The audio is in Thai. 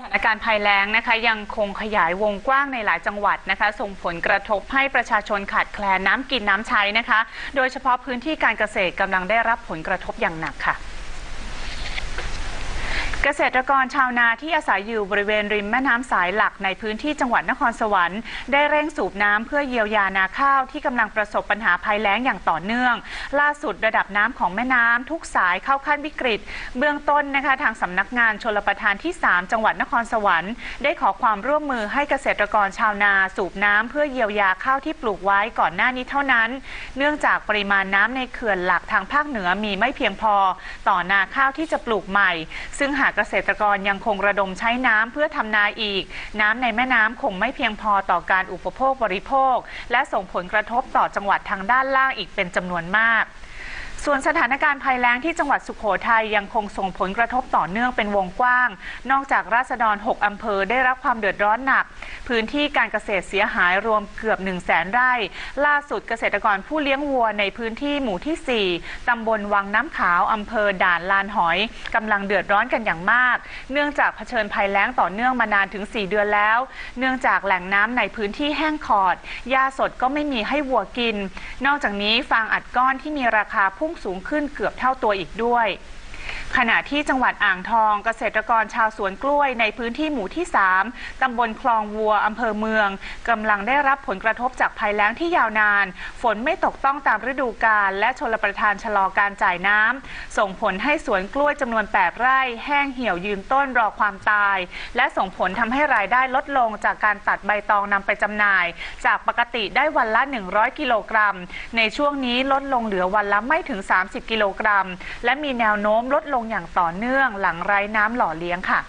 สถานการณ์ภัยแล้งนะคะยังคงขยายวงกว้างในหลายจังหวัดนะคะ ส่งผลกระทบให้ประชาชนขาดแคลนน้ำกินน้ำใช้นะคะ โดยเฉพาะพื้นที่การเกษตรกำลังได้รับผลกระทบอย่างหนักค่ะ เกษตรกรชาวนาที่อาศัยอยู่บริเวณริมแม่น้ำสายหลักในพื้นที่จังหวัดนครสวรรค์ได้เร่งสูบน้ำเพื่อเยียวยานาข้าวที่กำลังประสบปัญหาภัยแล้งอย่างต่อเนื่อง ล่าสุดระดับน้ำของแม่น้ำทุกสายเข้าขั้นวิกฤต เบื้องต้นนะคะทางสำนักงานชลประทานที่ 3 จังหวัดนครสวรรค์ ได้ขอความร่วมมือให้เกษตรกรชาวนาสูบน้ำเพื่อเยียวยาข้าวที่ปลูกไว้ก่อนหน้านี้เท่านั้น เนื่องจากปริมาณน้ำในเขื่อนหลักทางภาคเหนือมีไม่เพียงพอ ต่อนาข้าวที่จะปลูกใหม่ ซึ่งหากเกษตรกรยังคงระดมใช้น้ำเพื่อทำนาอีก น้ำในแม่น้ำคงไม่เพียงพอต่อการอุปโภคบริโภค และส่งผลกระทบต่อจังหวัดทางด้านล่างอีกเป็นจำนวนมากส่วนสถานการณ์ภัยแล้งที่จังหวัดสุขโขทัยยังคงส่งผลกระทบต่อเนื่องเป็นวงกว้าง นอกจากราษฎร 6 อำเภอได้รับความเดือดร้อนหนักพื้นที่การเกษตรเสียหายรวมเกือบ 1 0 0 0 0แสนไร่ ล่าสุดเกษตรกรผู้เลี้ยงวัวในพื้นที่หมู่ที่ 4 ตำบลวังน้ำขาวอำเภอด่านลานหอยกำลังเดือดร้อนกันอย่างมาก เนื่องจากเผชิญภัยแล้งต่อเนื่องมานานถึง 4 เดือนแล้ว เนื่องจากแหล่งน้ำในพื้นที่แห้งขอดหญ้าสดก็ไม่มีให้วัวกิน นอกจากนี้ฟางอัดก้อนที่มีราคาพุ่งสูงขึ้นเกือบเท่าตัวอีกด้วย ขณะที่จังหวัดอ่างทองเกษตรกรชาวสวนกล้วยในพื้นที่หมู่ที่ 3 ตำบลคลองวัว อำเภอเมือง กำลังได้รับผลกระทบจากภัยแล้งที่ยาวนาน ฝนไม่ตกต้องตามฤดูกาลและชลประทานชะลอการจ่ายน้ำ ส่งผลให้สวนกล้วยจำนวน 8 ไร่ แห้งเหี่ยวยืนต้นรอความตาย และส่งผลทำให้รายได้ลดลงจากการตัดใบตองนำไปจำหน่าย จากปกติได้วันละ 100 กิโลกรัม ในช่วงนี้ลดลงเหลือวันละไม่ถึง 30 กิโลกรัม และมีแนวโน้มลดลงลงอย่างต่อเนื่องหลังไร้น้ำหล่อเลี้ยงค่ะ